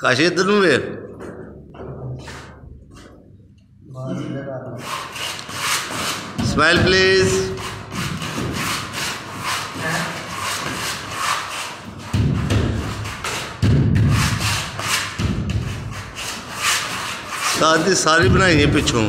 Kashi Dhanurveda smile please शादी सारी बनाई है पिछों।